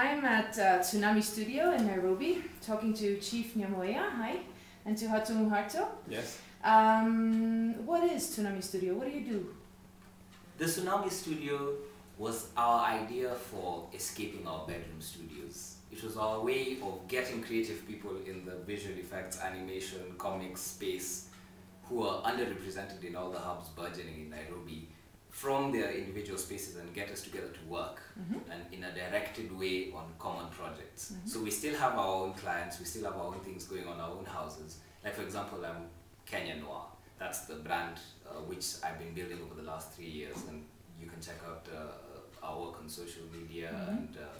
I'm at uh, Tsunami Studio in Nairobi, talking to Chief Nyamweya, hi, and to Hatumu Harto. Yes. Um, what is Tsunami Studio? What do you do? The Tsunami Studio was our idea for escaping our bedroom studios. It was our way of getting creative people in the visual effects, animation, comics space who are underrepresented in all the hubs burgeoning in Nairobi from their individual spaces and get us together to work Mhm. and in a directed way on common projects. Mhm. So we still have our own clients, we still have our own things going on our own houses. Like for example, I'm Kenya Noir. That's the brand uh, which I've been building over the last three years, and you can check out uh, our work on social media Mhm. and uh,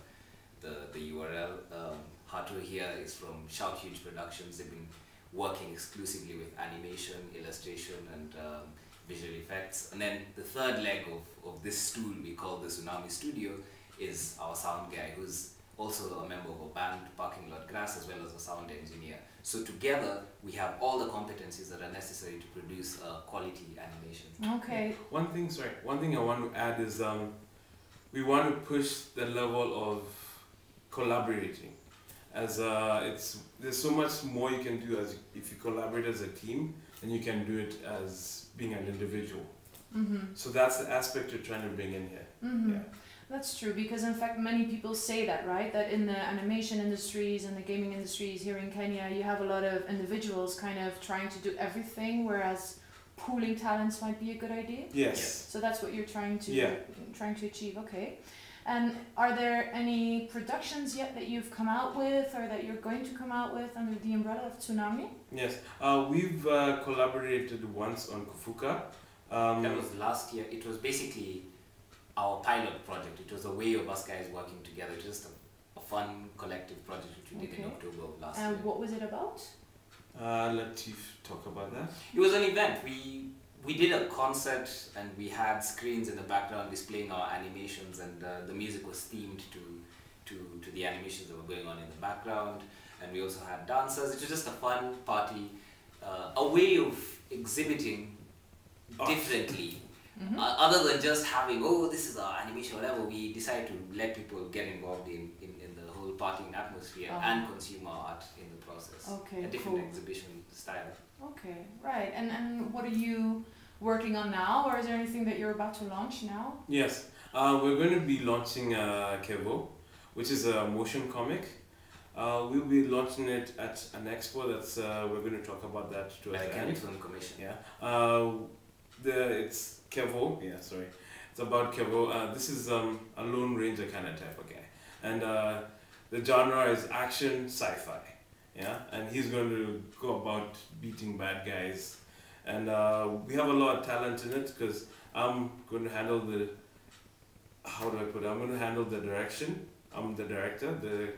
the the URL. Um, Harto here is from Shout Huge Productions. They've been working exclusively with animation, illustration, and um, visual effects. And then the third leg of, of this stool we call the Tsunami Studio is our sound guy, who's also a member of a band, Parking Lot Grass, as well as a sound engineer. So together, we have all the competencies that are necessary to produce a quality animation. Okay. One thing, sorry, one thing I want to add is um, we want to push the level of collaborating. As uh, it's there's so much more you can do as if you collaborate as a team than you can do it as being an individual. Mm-hmm. So that's the aspect you're trying to bring in here. Mm-hmm. Yeah. That's true because in fact many people say that, right? That in the animation industries and the gaming industries here in Kenya, you have a lot of individuals kind of trying to do everything, whereas pooling talents might be a good idea. Yes. So that's what you're trying to Yeah. trying to achieve. Okay. And are there any productions yet that you've come out with or that you're going to come out with under the umbrella of Tsunami? Yes. Uh, we've uh, collaborated once on Kufuka. Um, That was last year. It was basically our pilot project. It was a way of us guys working together. Just a, a fun collective project which we did in October of last And year. And what was it about? uh, let Chief talk about that. It was an event. We we did a concert and we had screens in the background displaying our animations and uh, the music was themed to, to to the animations that were going on in the background and we also had dancers. It was just a fun party, uh, a way of exhibiting differently. Mm-hmm. Uh, other than just having oh this is our animation whatever we decided to let people get involved in, in, in the whole partying atmosphere Uh-huh. and consume our art in the process Okay, a different cool. exhibition style Okay, right. And and what are you working on now, or is there anything that you're about to launch now? Yes, uh, we're going to be launching uh, Kevo, which is a motion comic. Uh, we'll be launching it at an expo. That's uh, we're going to talk about that towards by the the end. Film Commission Yeah. Uh, the it's Kevo. Yeah, sorry. It's about Kevo. Uh, this is um, a Lone Ranger kind of type of guy, and uh, the genre is action sci-fi. Yeah, and he's going to go about beating bad guys, and uh, we have a lot of talent in it because I'm going to handle the. How do I put it? I'm going to handle the direction. I'm the director, the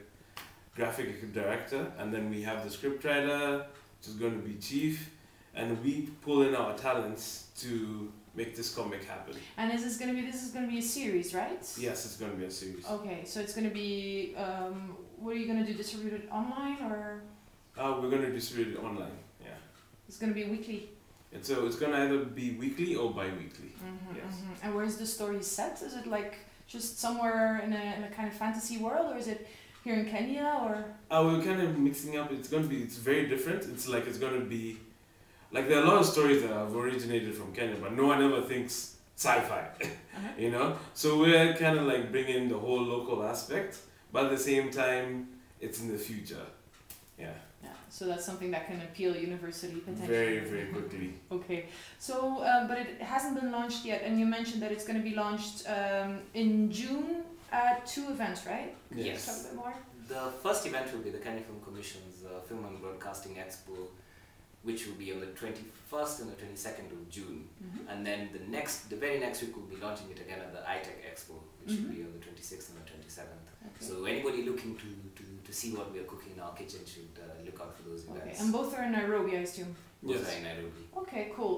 graphic director, and then we have the scriptwriter, which is going to be chief, and we pull in our talents to make this comic happen. And is this gonna be this is gonna be a series, right? Yes, it's going to be a series. Okay, so it's gonna be um, what are you gonna do? Distribute it online or Uh, we're going to distribute it online. Yeah. it's gonna be weekly? And so it's going to either be weekly or bi-weekly. Mm-hmm, Yes. And where's the story set? Is it like just somewhere in a, in a kind of fantasy world, or is it here in Kenya, or? Uh, we're kind of mixing up. It's going to be. It's very different. It's like it's going to be, like there are a lot of stories that have originated from Kenya, but no one ever thinks sci-fi. Uh-huh. you know. So we're kind of like bringing the whole local aspect, but at the same time, it's in the future. Yeah. Yeah, so that's something that can appeal university potentially. Very very quickly. Okay, so um, but it hasn't been launched yet, and you mentioned that it's going to be launched um, in June at two events, right? Could you Yes. Talk a bit more. The first event will be the Kenya Film Commission's uh, Film and Broadcasting Expo, which will be on the 21st and the 22nd of June. Mm-hmm. And then the next, the very next week, we'll be launching it again at the iTech Expo, which Mhm. will be on the 26th and the 27th. Okay. So anybody looking to, to, to see what we are cooking in our kitchen should uh, look out for those okay, events. and both are in Nairobi, I assume. Both Yes. are in Nairobi. Okay, cool.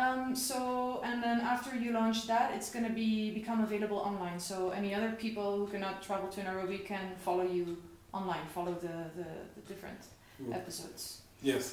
Um, so and then after you launch that, it's going to be become available online. So any other people who cannot travel to Nairobi can follow you online, follow the the, the different Mm. episodes. Yes.